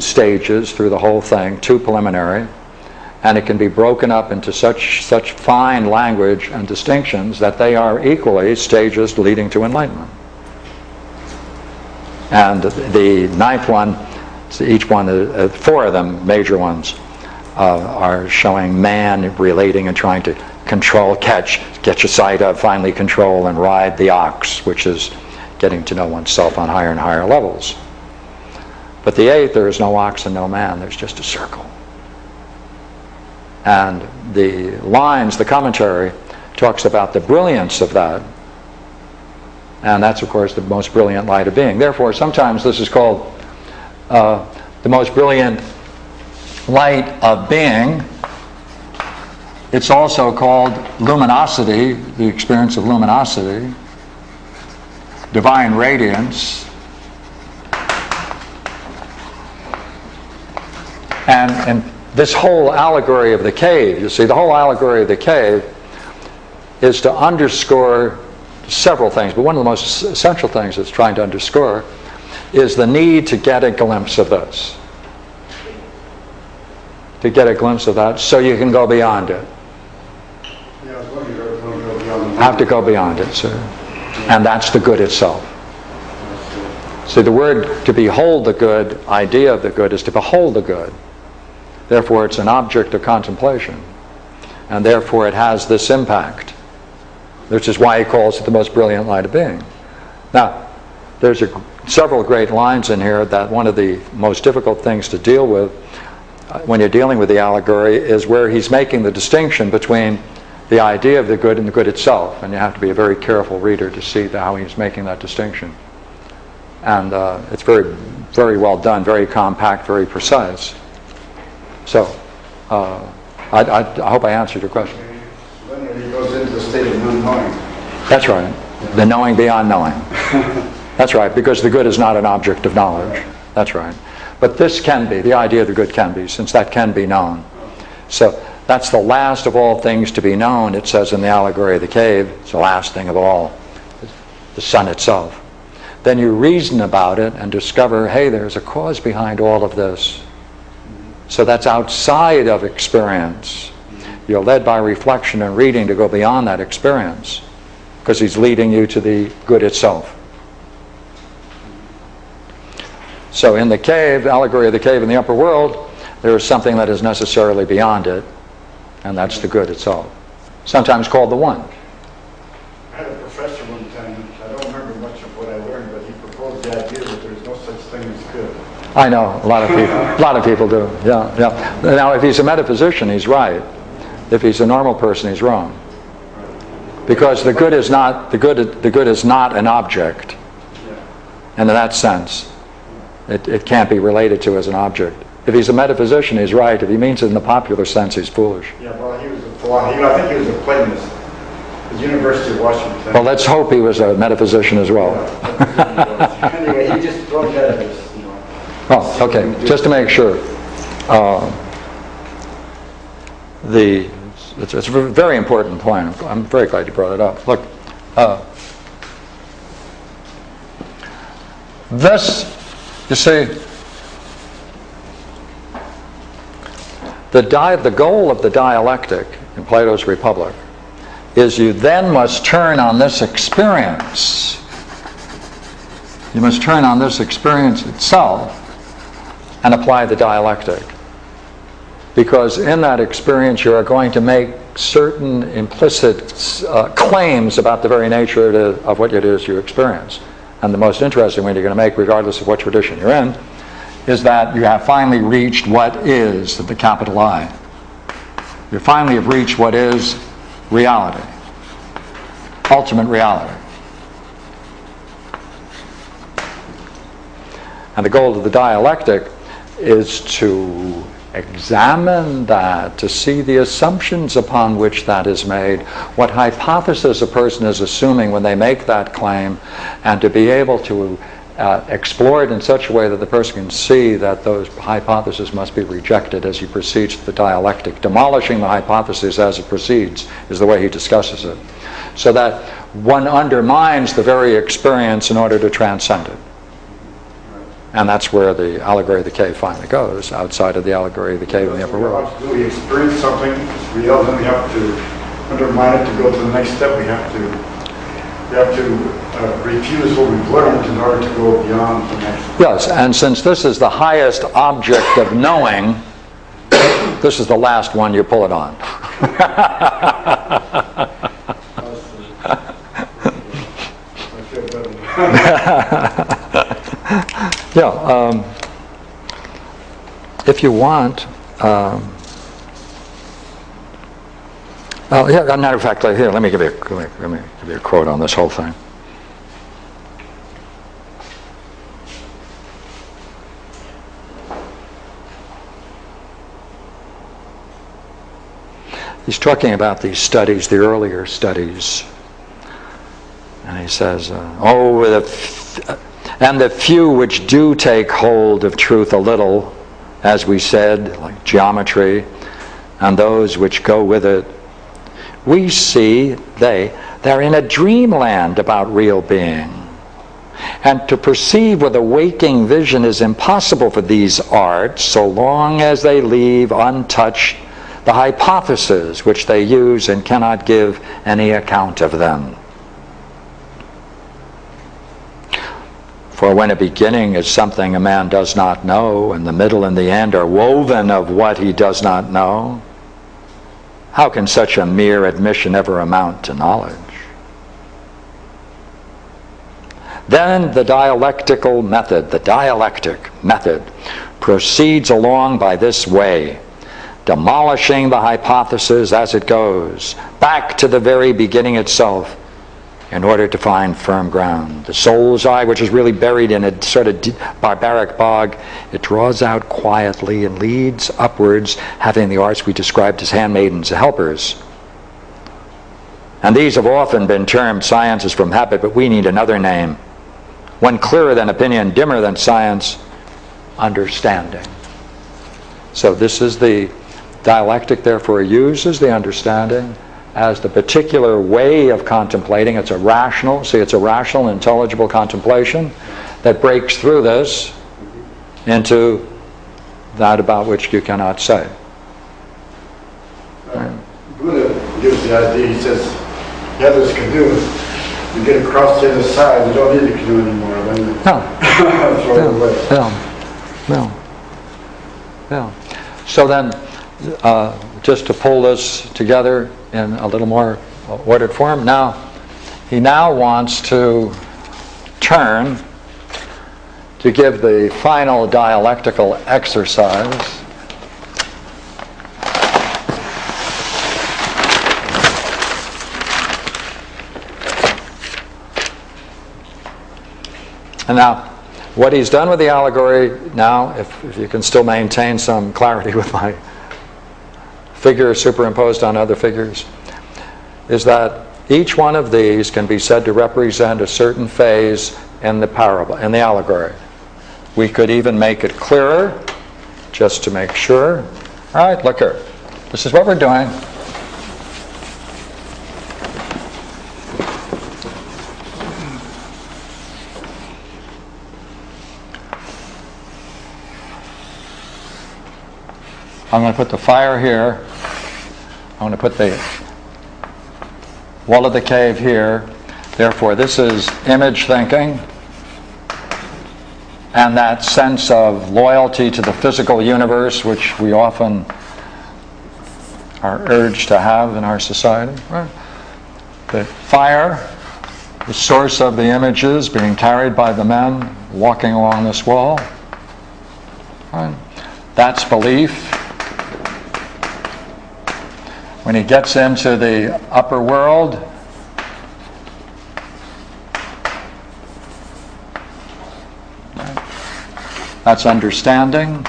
stages through the whole thing, two preliminary, and it can be broken up into such, such fine language and distinctions that they are equally stages leading to enlightenment. And the ninth one, each one, uh, four of them, major ones, uh, are showing man relating and trying to control, catch, get your sight of, finally control and ride the ox, which is getting to know oneself on higher and higher levels. But the eighth, there is no ox and no man, there's just a circle. And the lines, the commentary, talks about the brilliance of that. And that's, of course, the most brilliant light of being. Therefore, sometimes this is called uh, the most brilliant light of being. It's also called luminosity, the experience of luminosity, divine radiance. And, this whole allegory of the cave, you see, the whole allegory of the cave is to underscore several things, but one of the most essential things it's trying to underscore is the need to get a glimpse of this. To get a glimpse of that so you can go beyond it. Have to go beyond it, sir. And that's the good itself. See, the word to behold the good, idea of the good, is to behold the good. Therefore, it's an object of contemplation. And therefore, it has this impact, which is why he calls it the most brilliant light of being. Now, there's a, several great lines in here that one of the most difficult things to deal with uh, when you're dealing with the allegory is where he's making the distinction between the idea of the good and the good itself. And you have to be a very careful reader to see how he's making that distinction. And uh, it's very, very well done, very compact, very precise. So, uh, I, I, I, hope I answered your question. Then he goes into the state of non-knowing. That's right. The knowing beyond knowing. That's right, because the good is not an object of knowledge. That's right. But this can be, the idea of the good can be, since that can be known. So that's the last of all things to be known, it says in the allegory of the cave. It's the last thing of all, the sun itself. Then you reason about it and discover, hey, there's a cause behind all of this. So that's outside of experience. You're led by reflection and reading to go beyond that experience because he's leading you to the good itself. So in the cave, allegory of the cave in the upper world, there is something that is necessarily beyond it, and that's the good itself. Sometimes called the one. I had a professor one time, I don't remember much of what I learned, but he proposed the idea that there's no such thing good. I know, a lot of people, a lot of people do, yeah, yeah. Now, if he's a metaphysician, he's right. If he's a normal person, he's wrong. Because the good is not, the good, the good is not an object. And in that sense, it, it can't be related to as an object. If he's a metaphysician, he's right. If he means it in the popular sense, he's foolish. Yeah, well, he was a philosopher. I think he was a Platonist. The University of Washington. Well, let's hope he was a metaphysician as well. Oh, okay. Just to make sure. Uh, the it's, it's, a very important point. I'm very glad you brought it up. Look, uh, this, you see, the, di- the goal of the dialectic in Plato's Republic is you then must turn on this experience. You must turn on this experience itself and apply the dialectic. Because in that experience, you are going to make certain implicit uh, claims about the very nature of, of what it is you experience. And the most interesting one you're going to make, regardless of what tradition you're in, is that you have finally reached what is, the capital I. You finally have reached what is reality, ultimate reality. And the goal of the dialectic is to examine that, to see the assumptions upon which that is made, what hypothesis a person is assuming when they make that claim, and to be able to uh, explore it in such a way that the person can see that those hypotheses must be rejected as he proceeds to the dialectic. Demolishing the hypothesis as it proceeds is the way he discusses it. So that one undermines the very experience in order to transcend it. And that's where the allegory of the cave finally goes, outside of the allegory of the cave in the upper world. We experience something, real, then we have to undermine it to go to the next step. We have to, we have to uh, refuse what we've learned in order to go beyond the next. Yes, and since this is the highest object of knowing, this is the last one you pull it on. Yeah, um, if you want, um, oh, yeah, a matter of fact, here, let me give you, a- let me, give you a quote on this whole thing. He's talking about these studies, the earlier studies. And he says, uh, Oh, the and the few which do take hold of truth a little, as we said, like geometry, and those which go with it, we see they, they're in a dreamland about real being. And to perceive with a waking vision is impossible for these arts so long as they leave untouched the hypotheses which they use and cannot give any account of them. For when a beginning is something a man does not know, and the middle and the end are woven of what he does not know, how can such a mere admission ever amount to knowledge? Then the dialectical method, the dialectic method, proceeds along by this way, demolishing the hypothesis as it goes, back to the very beginning itself, in order to find firm ground. The soul's eye, which is really buried in a sort of barbaric bog, it draws out quietly and leads upwards, having the arts we described as handmaidens, helpers. And these have often been termed sciences from habit, but we need another name. One clearer than opinion, dimmer than science, understanding. So this is the dialectic, therefore, uses the understanding as the particular way of contemplating. It's a rational, see, it's a rational, intelligible contemplation that breaks through this into that about which you cannot say. Buddha gives the idea, he says, have this canoe, you get across the other side, you don't need the canoe anymore, then you No, away. yeah, yeah, yeah. So then, uh, just to pull this together in a little more ordered form, now, he now wants to turn to give the final dialectical exercise. And now, what he's done with the allegory now, if, if you can still maintain some clarity with my figure superimposed on other figures, is that each one of these can be said to represent a certain phase in the parable, in the allegory. We could even make it clearer, just to make sure. All right, look here. This is what we're doing. I'm going to put the fire here. I'm going to put the wall of the cave here. Therefore, this is image thinking. And that sense of loyalty to the physical universe, which we often are urged to have in our society. Right. The fire, the source of the images being carried by the men walking along this wall. Right. That's belief. When he gets into the upper world, that's understanding.